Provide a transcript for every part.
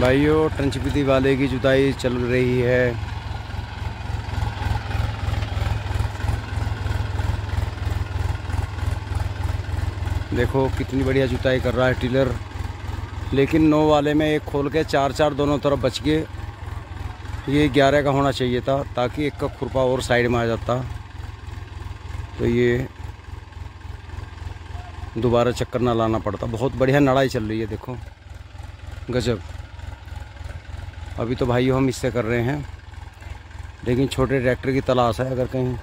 भाइयों टंचपीती वाले की जुताई चल रही है। देखो, कितनी बढ़िया जुताई कर रहा है टीलर। लेकिन नौ वाले में एक खोल के चार चार दोनों तरफ़ बच गए। ये ग्यारह का होना चाहिए था, ताकि एक का खुरपा और साइड में आ जाता। तो ये दोबारा चक्कर ना लाना पड़ता। बहुत बढ़िया लड़ाई चल रही है, देखो। गजब। अभी तो भाइयों हम इससे कर रहे हैं। लेकिन छोटे ट्रैक्टर की तलाश है, अगर कहीं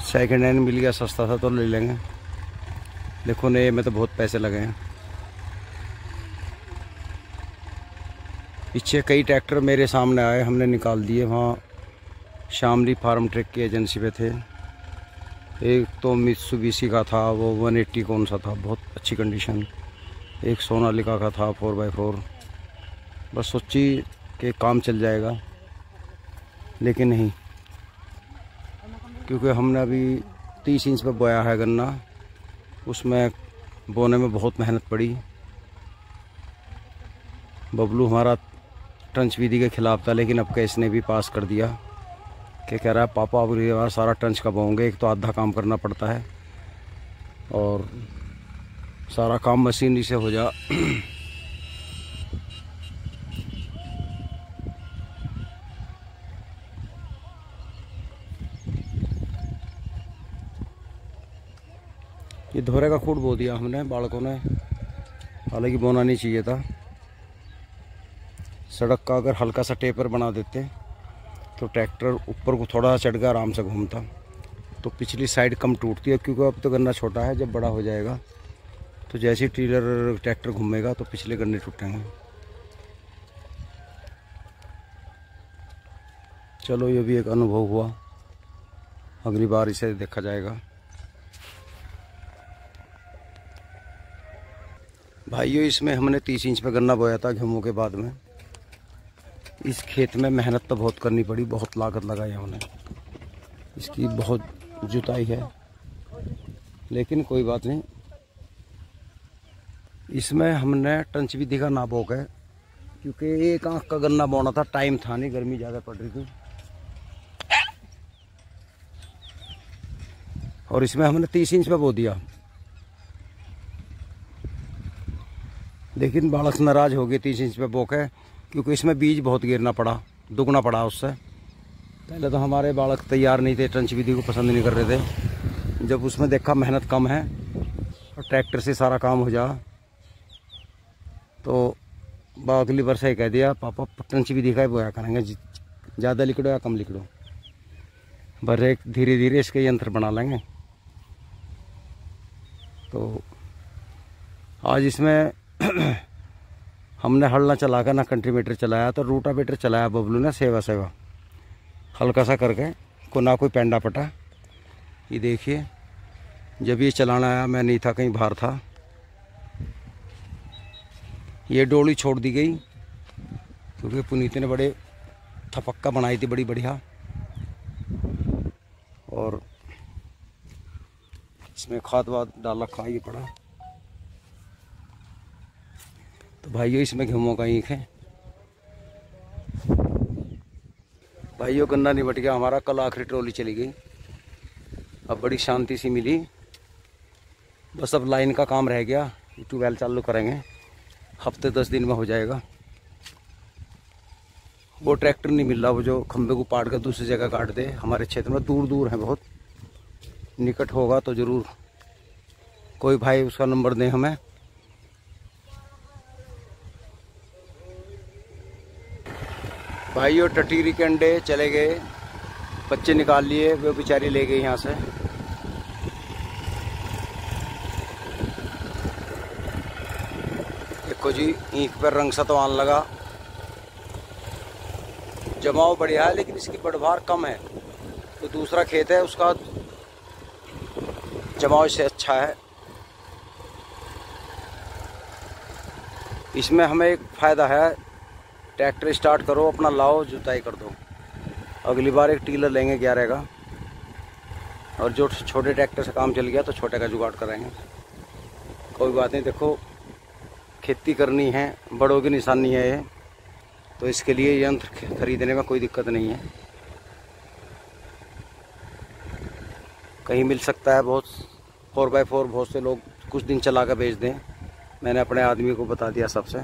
सेकेंड हैंड मिल गया, सस्ता था तो ले लेंगे। देखो नए में तो बहुत पैसे लगे हैं। पीछे कई ट्रैक्टर मेरे सामने आए, हमने निकाल दिए। वहाँ शामली फार्म ट्रैक की एजेंसी पे थे। एक तो मित्सुबिशी का था, वो 180 कौन सा था, बहुत अच्छी कंडीशन एक सोनालिका का था, फोर बाई फोर। बस सोची कि काम चल जाएगा, लेकिन नहीं। क्योंकि हमने अभी तीस इंच पर बोया है गन्ना, उसमें बोने में बहुत मेहनत पड़ी। बबलू हमारा टंच विधि के खिलाफ था, लेकिन अब केस ने भी पास कर दिया। कि कह रहा है, पापा अब बार सारा टंच का होंगे? एक तो आधा काम करना पड़ता है, और सारा काम मशीनरी से हो जा ये धोरे का खूट बो दिया हमने, बालकों ने। हालाँकि बोना नहीं चाहिए था। सड़क का अगर हल्का सा टेपर बना देते तो ट्रैक्टर ऊपर को थोड़ा सा चढ़ आराम से घूमता। तो पिछली साइड कम टूटती है, क्योंकि अब तो गन्ना छोटा है, जब बड़ा हो जाएगा तो जैसे ही टीलर ट्रैक्टर घूमेगा तो पिछले गन्ने टूटेंगे। चलो, ये भी एक अनुभव हुआ। अगली बार इसे देखा जाएगा। भाइयों, इसमें हमने तीस इंच पे गन्ना बोया था गेहूँ के बाद में। इस खेत में मेहनत तो बहुत करनी पड़ी, बहुत लागत लगाई हमने। इसकी बहुत जुताई है। लेकिन कोई बात नहीं, इसमें हमने टंच विधि का ना बोक है क्योंकि एक आँख का गन्ना बोना था, टाइम था नहीं, गर्मी ज़्यादा पड़ रही थी। और इसमें हमने तीस इंच पे बो दिया। लेकिन बालक नाराज़ हो गए तीस इंच पे बोक है, क्योंकि इसमें बीज बहुत गिरना पड़ा, दुगना पड़ा उससे। पहले तो हमारे बालक तैयार नहीं थे टंच विधि को पसंद नहीं कर रहे थे। जब उसमें देखा मेहनत कम है, और ट्रैक्टर से सारा काम हो जा तो अगली बार से कह दिया, पापा टंच विधि का ही बोया करेंगे ज़्यादा लिखड़ो या कम लिखड़ो बर एक धीरे धीरे इसके यंत्र बना लेंगे। तो आज इसमें हमने हल ना चला कर ना कंट्रीमीटर चलाया तो रूटामीटर चलाया बबलू ने सेवा सेवा। हल्का सा करके, को ना कोई पेंडा पटा। ये देखिए, जब ये चलाना आया, मैं नहीं था, कहीं बाहर था। ये डोली छोड़ दी गई, क्योंकि पुनीत ने बड़े थपक्का बनाई थी, बड़ी बढ़िया। और इसमें खाद वाद डाल रखा, ये पड़ा। तो भाइयों, इसमें गेहूँ का ईख है भाइयों, गन्ना नहीं बट गया। हमारा कल आखिरी ट्रॉली चली गई। अब बड़ी शांति सी मिली। बस अब लाइन का काम रह गया। ट्यूबवेल चालू करेंगे। हफ़्ते दस दिन में हो जाएगा। वो ट्रैक्टर नहीं मिल रहा। वो जो खंबे को पाट कर दूसरी जगह काट दे। हमारे क्षेत्र में दूर दूर है बहुत। निकट होगा तो ज़रूर। कोई भाई उसका नंबर दें हमें। भाइयों, टटीरी के अंडे चले गए। बच्चे निकाल लिए, वे बेचारी ले गई यहाँ से। देखो जी ईख पर रंग सा तो सतवान लगा। जमाव बढ़िया है, लेकिन इसकी बढ़भार कम है। तो दूसरा खेत है, उसका जमाव इससे अच्छा है। इसमें हमें एक फ़ायदा है ट्रैक्टर स्टार्ट करो, अपना लाओ, जुताई कर दो। अगली बार एक टीलर लेंगे ग्यारह का और जो छोटे ट्रैक्टर से काम चल गया तो छोटे का जुगाड़ करेंगे कोई बात नहीं, देखो, खेती करनी है, बड़ों की निशानी है ये। तो इसके लिए यंत्र खरीदने में कोई दिक्कत नहीं है। कहीं मिल सकता है बहुत, फोर बाई फोर, बहुत से लोग कुछ दिन चला कर बेच दें। मैंने अपने आदमी को बता दिया सबसे।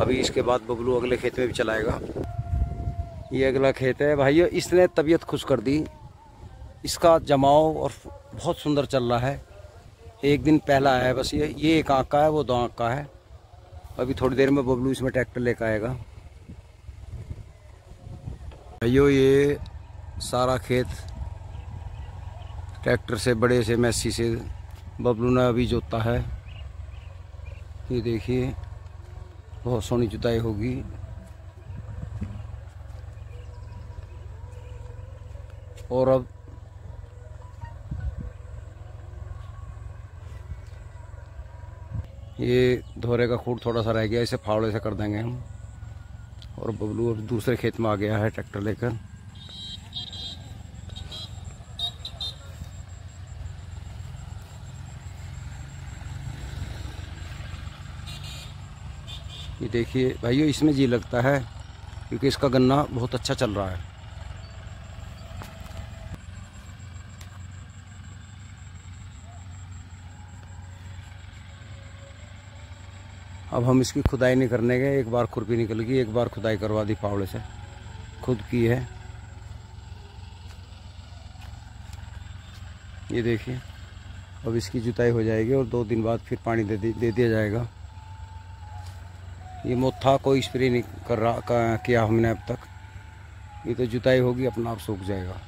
अभी इसके बाद बबलू अगले खेत में भी चलाएगा। ये अगला खेत है। भाइयों, इसने तबीयत खुश कर दी। इसका जमाव और बहुत सुंदर चल रहा है। एक दिन पहला है बस ये। ये एक आँख का है, वो दो आँख का है। अभी थोड़ी देर में बबलू इसमें ट्रैक्टर लेकर आएगा। भाइयों, ये सारा खेत ट्रैक्टर से, बड़े से, मैसी से बबलू ने अभी जोता है। ये देखिए। बहुत सोनी जुताई होगी। और अब ये धोरे का खूट थोड़ा सा रह गया, इसे फावड़े से कर देंगे हम। और बबलू अब दूसरे खेत में आ गया है, ट्रैक्टर लेकर। ये देखिए, भाइयों, इसमें जी लगता है, क्योंकि इसका गन्ना बहुत अच्छा चल रहा है। अब हम इसकी खुदाई नहीं करने गए, एक बार खुरपी निकल गई, एक बार खुदाई करवा दी पावड़े से। खुद की है। ये देखिए, अब इसकी जुताई हो जाएगी और दो दिन बाद फिर पानी दे दिया जाएगा। ये मोथा कोई स्प्रे नहीं कर रहा किया हमने अब तक। ये तो जुताई होगी, अपना आप सूख जाएगा।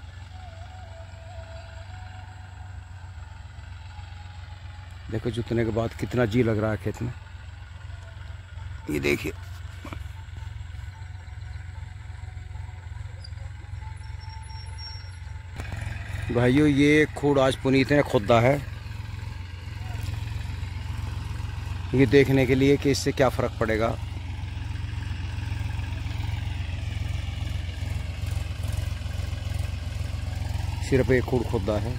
देखो जुतने के बाद कितना जी लग रहा है खेत में। ये देखिए। भाइयों, ये खूड आज पुनीत ने खुदा है। ये देखने के लिए कि इससे क्या फ़र्क पड़ेगा। सिर्फ़ एक खूड खुदा है।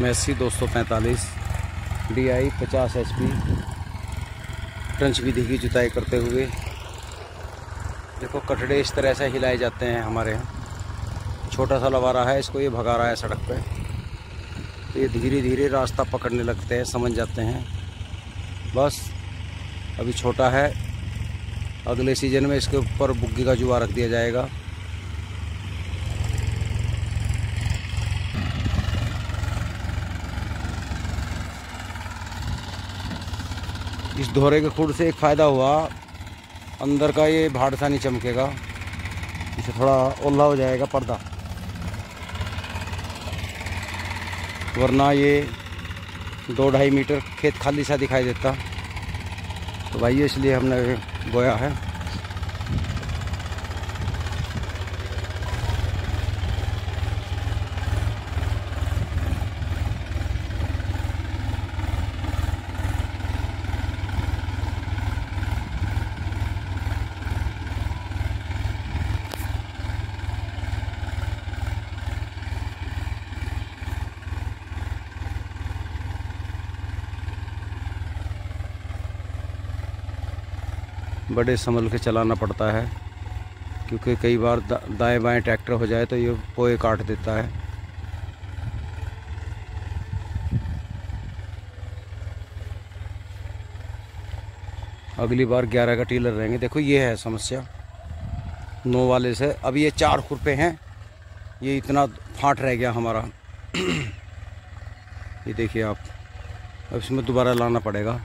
मैसी 245 डी आई पचास एच पी ट्रंच विधि की जुताई करते हुए। देखो, कटड़े इस तरह से हिलाए जाते हैं हमारे यहाँ। छोटा सा लवा रहा है, इसको ये भगा रहा है सड़क पे। तो ये धीरे धीरे रास्ता पकड़ने लगते हैं, समझ जाते हैं। बस, अभी छोटा है। अगले सीज़न में इसके ऊपर बुग्गी का जुआ रख दिया जाएगा। इस दोहरे के खुड से एक फ़ायदा हुआ। अंदर का ये भाड़ सा नहीं चमकेगा। इसे थोड़ा ओला हो जाएगा पर्दा। वरना ये दो ढाई मीटर खेत खाली सा दिखाई देता। तो भाई इसलिए हमने बोया है। बड़े संभल के चलाना पड़ता है, क्योंकि कई बार दाएँ बाएँ ट्रैक्टर हो जाए तो ये पोए काट देता है। अगली बार ग्यारह का टीलर रहेंगे। देखो, ये है समस्या। नौ वाले से, अब ये चार खुरपे हैं। ये इतना फाट रह गया हमारा। ये देखिए आप, अब इसमें दोबारा लाना पड़ेगा।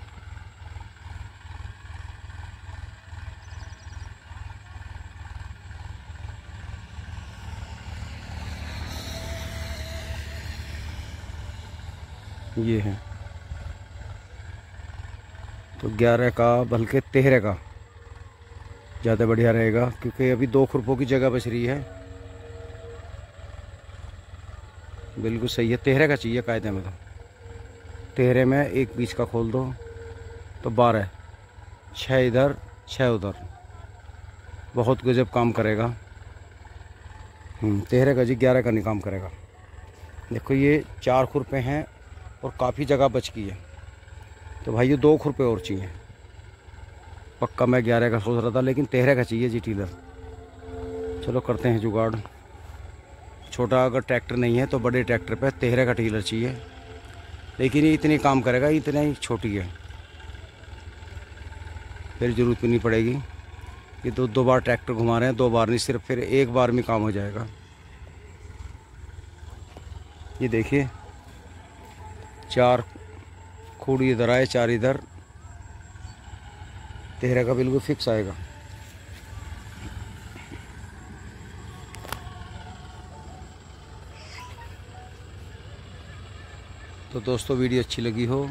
ये है। तो ग्यारह का बल्कि तेरह का। ज़्यादा बढ़िया रहेगा क्योंकि अभी दो खुरपों की जगह बच रही है। बिल्कुल सही है तेरह का चाहिए कायदे में तो। तेरह में एक बीच का खोल दो तो बारह। छः इधर छः उधर। बहुत गजब काम करेगा। हम्म, तेरह का जी ग्यारह का नहीं काम करेगा। देखो ये चार खुरपे हैं और काफ़ी जगह बच गई है। तो भाई ये दो खुरपे और चाहिए। पक्का मैं ग्यारह का सोच रहा था, लेकिन तेरह का चाहिए जी टीलर चलो करते हैं जुगाड़। छोटा अगर ट्रैक्टर नहीं है तो बड़े ट्रैक्टर पे तेरह का टीलर चाहिए। लेकिन ये इतनी काम करेगा, इतना ही छोटी है। फिर ज़रूरत भी नहीं पड़ेगी। ये दो दो बार ट्रैक्टर घुमा रहे हैं, दो बार नहीं, सिर्फ़ फिर एक बार में काम हो जाएगा। ये देखिए चार खूड़ी इधर आए, चार इधर। तेरह का बिल्कुल फिक्स आएगा। तो दोस्तों, वीडियो अच्छी लगी हो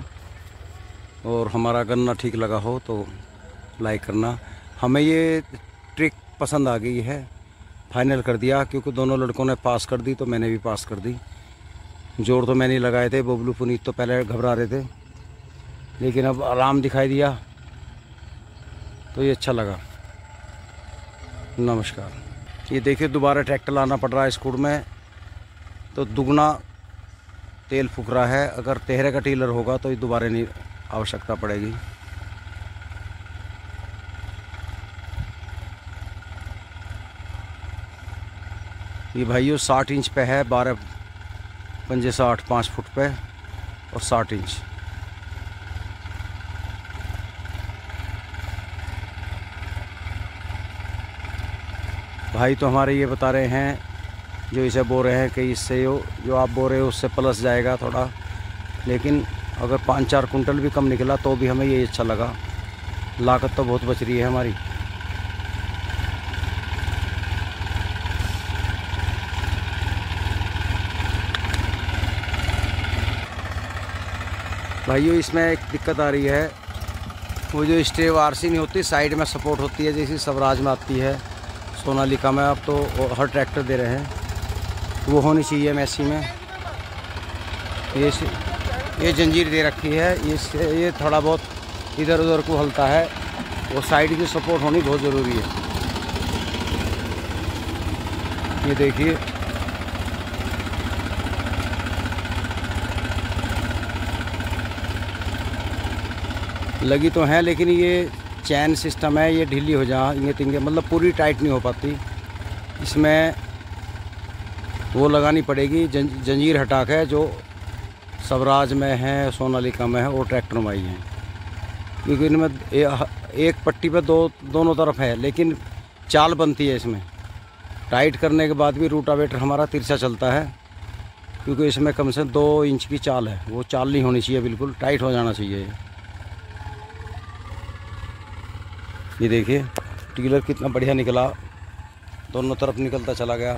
और हमारा गन्ना ठीक लगा हो तो लाइक करना। हमें ये ट्रिक पसंद आ गई है। फाइनल कर दिया, क्योंकि दोनों लड़कों ने पास कर दी तो मैंने भी पास कर दी। ज़ोर तो मैंने लगाए थे, बबलू पुनीत तो पहले घबरा रहे थे। लेकिन अब आराम दिखाई दिया तो ये अच्छा लगा। नमस्कार। ये देखिए, दोबारा ट्रैक्टर लाना पड़ रहा है स्कूट में। तो दुगना तेल फूक रहा है। अगर तेहरे का टीलर होगा तो ये दोबारा नहीं, आवश्यकता पड़ेगी। ये भाइयों, साठ इंच पे है, बारह पंजे साठ, पाँच फुट पे और साठ इंच। भाई तो हमारे ये बता रहे हैं, जो इसे बो रहे हैं कि इससे जो जो आप बो रहे हो उससे प्लस जाएगा थोड़ा। लेकिन अगर पाँच चार कुंटल भी कम निकला तो भी हमें ये अच्छा लगा। लागत तो बहुत बच रही है हमारी। भाइयों, इसमें एक दिक्कत आ रही है। वो जो स्टे आरसी नहीं होती, साइड में सपोर्ट होती है, जैसी स्वराज में आती है, सोनालिका में, अब तो हर ट्रैक्टर दे रहे हैं। वो होनी चाहिए मैसी में। ये ये जंजीर दे रखी है। ये ये थोड़ा बहुत इधर उधर को हलता है। वो साइड की सपोर्ट होनी बहुत ज़रूरी है। ये देखिए। लगी तो हैं लेकिन ये चैन सिस्टम है ये ढीली हो जा ये तिंगे मतलब पूरी टाइट नहीं हो पाती। इसमें वो लगानी पड़ेगी जं, जंजीर हटा के जो स्वराज में है सोनालिका में है और ट्रैक्टर में आई है क्योंकि इनमें एक पट्टी पे दो दोनों तरफ़ है लेकिन चाल बनती है इसमें। टाइट करने के बाद भी रूटावेटर हमारा तिरछा चलता है क्योंकि इसमें कम से दो इंच की चाल है। वो चाल नहीं होनी चाहिए बिल्कुल टाइट हो जाना चाहिए। ये देखिए टीलर कितना बढ़िया निकला। दोनों तरफ़ निकलता चला गया।